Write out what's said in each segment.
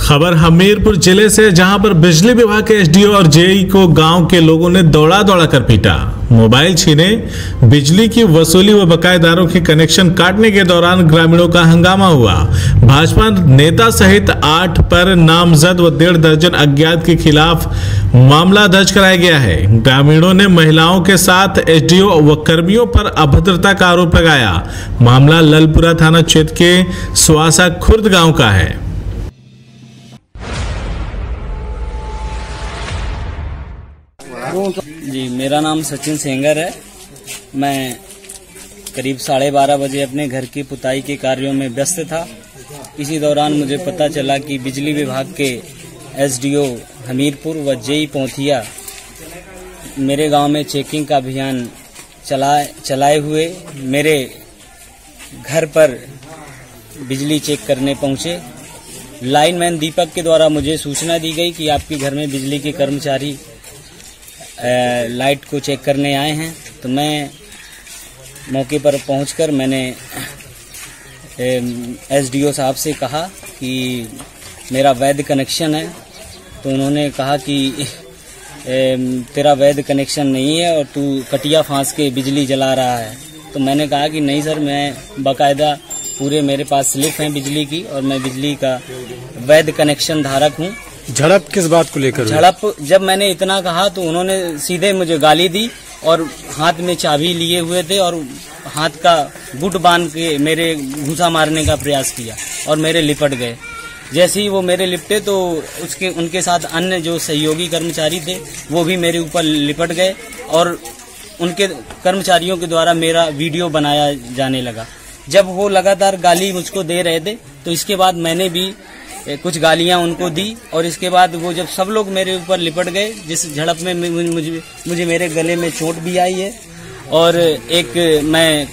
खबर हमीरपुर ज़िले से, जहाँ पर बिजली विभाग के एसडीओ और जेई को गाँव के लोगों ने दौड़ा दौड़ा कर पीटा। मोबाइल छीने, बिजली की वसूली व बकायेदारों के कनेक्शन काटने के दौरान ग्रामीणों का हंगामा हुआ। भाजपा नेता सहित आठ पर नामजद व डेढ़ दर्जन अज्ञात के खिलाफ मामला दर्ज कराया गया है। ग्रामीणों ने महिलाओं के साथ एसडीओ व कर्मियों पर अभद्रता का आरोप लगाया। मामला ललपुरा थाना क्षेत्र के सुआसा खुर्द गाँव का है। जी, मेरा नाम सचिन सेंगर है। मैं करीब साढ़े बारह बजे अपने घर की पुताई के कार्यों में व्यस्त था। इसी दौरान मुझे पता चला कि बिजली विभाग के एसडीओ हमीरपुर व जेई पोथिया मेरे गाँव में चेकिंग का अभियान चलाए चलाए हुए मेरे घर पर बिजली चेक करने पहुँचे। लाइनमैन दीपक के द्वारा मुझे सूचना दी गई कि आपके घर में बिजली के कर्मचारी लाइट को चेक करने आए हैं। तो मैं मौके पर पहुंचकर मैंने एसडीओ साहब से कहा कि मेरा वैध कनेक्शन है। तो उन्होंने कहा कि तेरा वैध कनेक्शन नहीं है और तू कटिया फांस के बिजली जला रहा है। तो मैंने कहा कि नहीं सर, मैं बाकायदा पूरे मेरे पास स्लिप हैं बिजली की और मैं बिजली का वैध कनेक्शन धारक हूँ। झड़प किस बात को लेकर झड़प, जब मैंने इतना कहा तो उन्होंने सीधे मुझे गाली दी और हाथ में चाबी लिए हुए थे और हाथ का गुट बाँध के मेरे घूसा मारने का प्रयास किया और मेरे लिपट गए। जैसे ही वो मेरे लिपटे तो उसके, उनके साथ अन्य जो सहयोगी कर्मचारी थे, वो भी मेरे ऊपर लिपट गए और उनके कर्मचारियों के द्वारा मेरा वीडियो बनाया जाने लगा। जब वो लगातार गाली मुझको दे रहे थे तो इसके बाद मैंने भी कुछ गालियाँ उनको दी, और इसके बाद वो जब सब लोग मेरे ऊपर लिपट गए, जिस झड़प में मुझे मुझे मेरे गले में चोट भी आई है, और एक मैं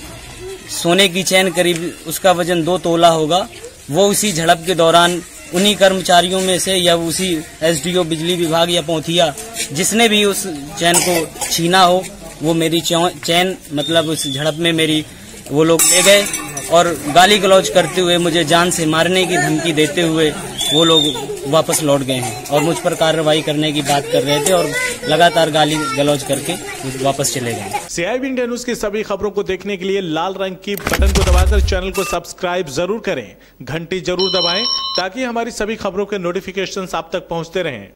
सोने की चैन करीब उसका वज़न दो तोला होगा, वो उसी झड़प के दौरान उन्हीं कर्मचारियों में से या उसी एसडीओ, बिजली विभाग या पोथिया, जिसने भी उस चैन को छीना हो, वो मेरी चैन मतलब उस झड़प में मेरी, वो लोग ले गए। और गाली गलौज करते हुए मुझे जान से मारने की धमकी देते हुए वो लोग वापस लौट गए हैं और मुझ पर कार्रवाई करने की बात कर रहे थे और लगातार गाली गलौज करके वापस चले गए। सीआईबी इंडिया न्यूज़ की सभी खबरों को देखने के लिए लाल रंग की बटन को दबाकर चैनल को सब्सक्राइब ज़रूर करें। घंटी ज़रूर दबाएँ ताकि हमारी सभी खबरों के नोटिफिकेशन आप तक पहुँचते रहें।